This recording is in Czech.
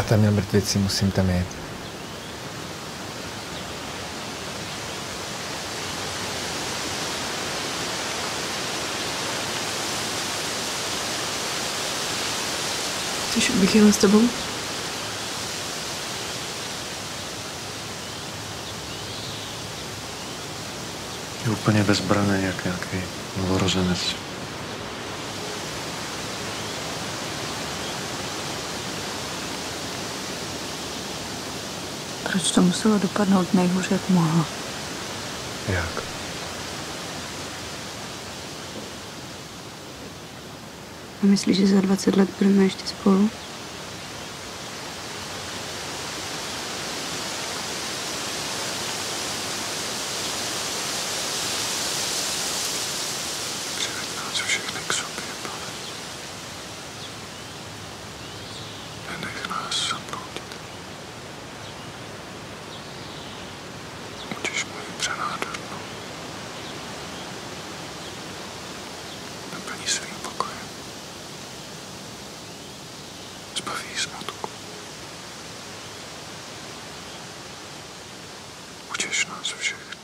Táta měl mrtvici, musím tam jít. Chceš, abych jela s tebou? Je úplně bezbraný, jak nějaký novorozenec. Proč to muselo dopadnout nejhůř, jak mohlo? Jak? A myslíš, že za 20 let budeme ještě spolu? Храни своим покоем. Избави из мук. Утешь нас всех.